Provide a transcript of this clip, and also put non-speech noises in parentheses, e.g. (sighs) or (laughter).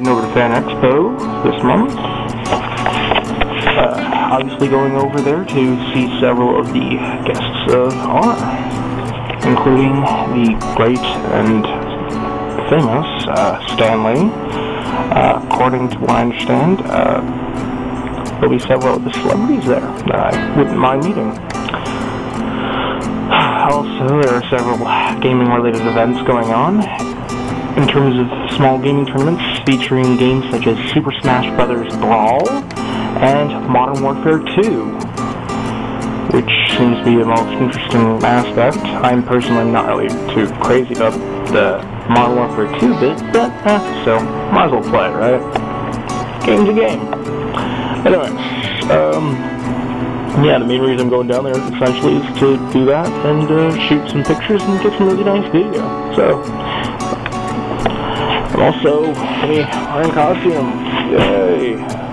heading over to Fan Expo this month. Uh, obviously going over there to see several of the guests of honor, including the great and famous uh, Stan Lee. Uh, according to what I understand, uh, there'll be several of the celebrities there that I wouldn't mind meeting. (sighs) Also, there are several gaming-related events going on in terms of small gaming tournaments featuring games such as Super Smash Bros. Brawl and Modern Warfare 2, which seems to be the most interesting aspect. I'm personally not really too crazy about the Modern Warfare 2 bit, but eh, so might as well play, it, right? Game's a game. Anyways, um, yeah, the main reason I'm going down there essentially is to do that and uh, shoot some pictures and get some really nice video. So, I'm also me wearing costume. Yay!